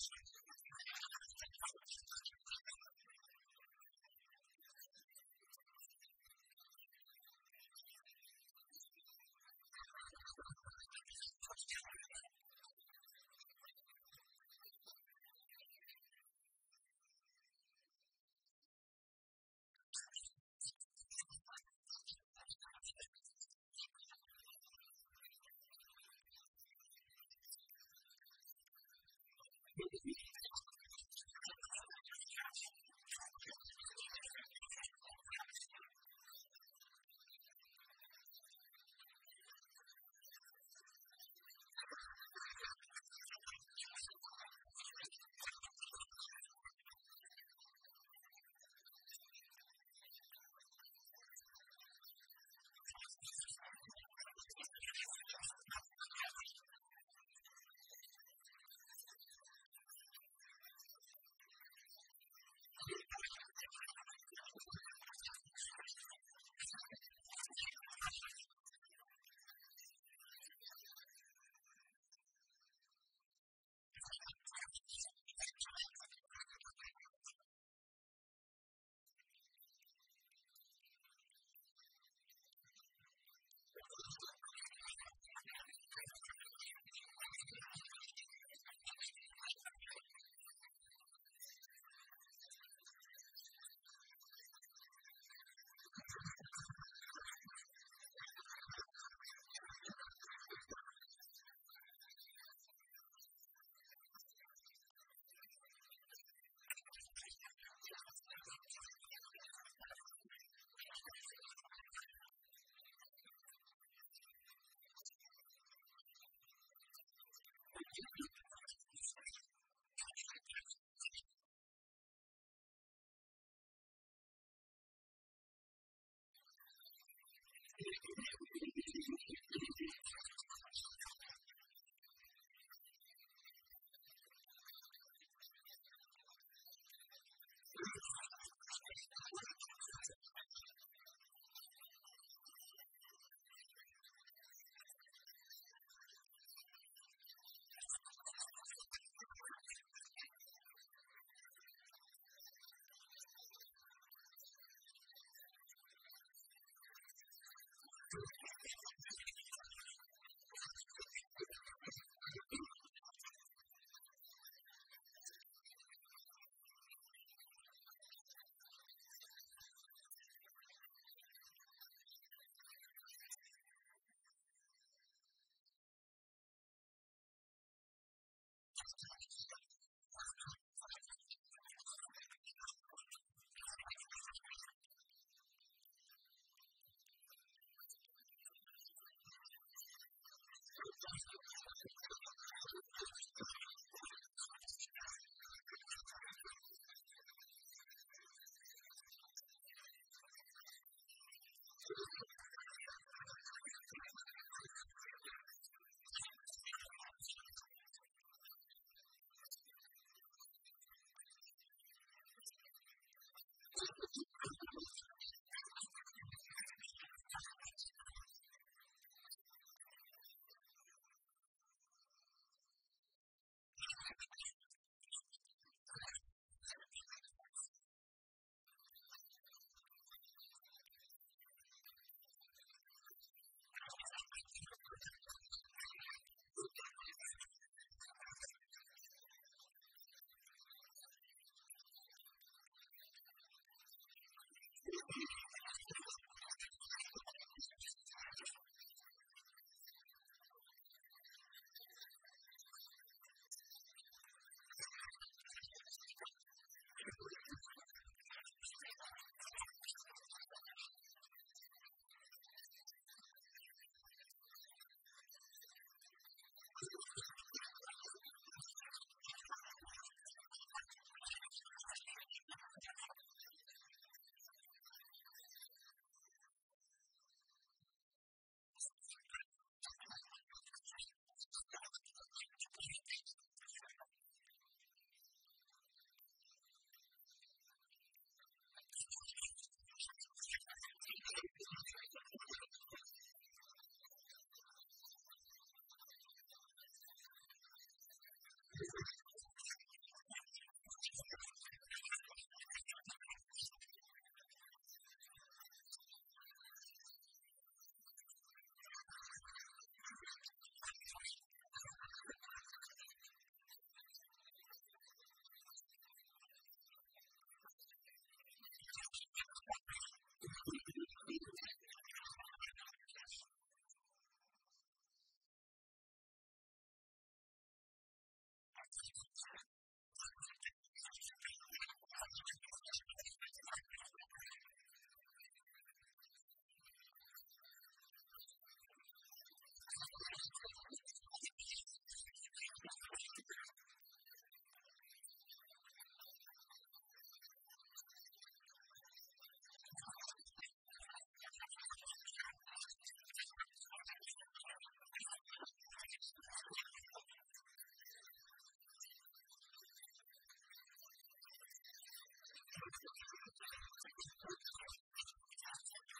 questions. with the ちょっと待って。